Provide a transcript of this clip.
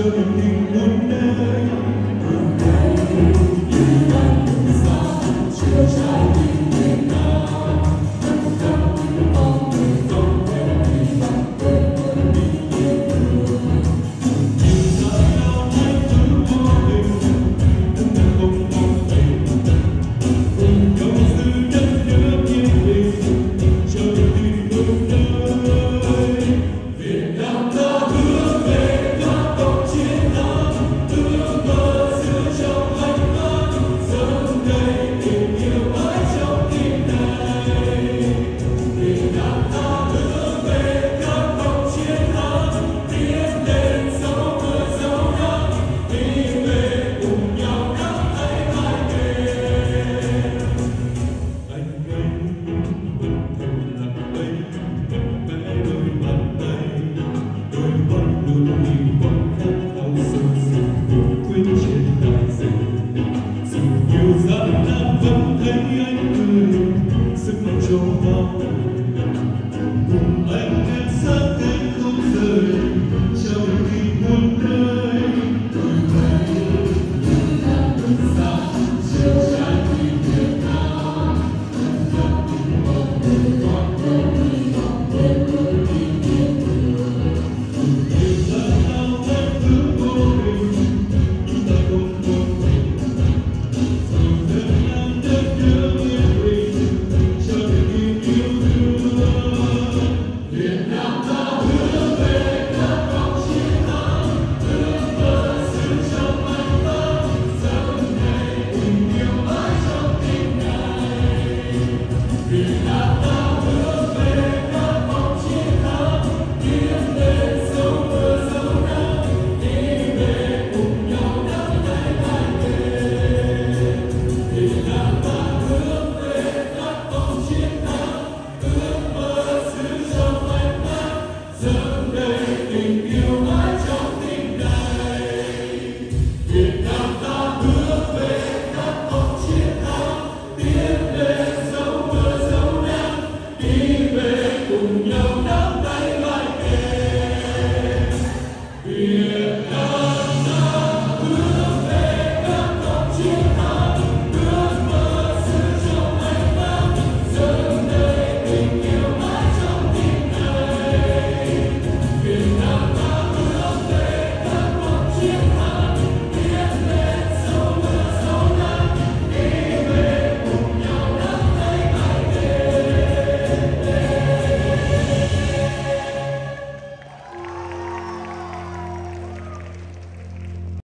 children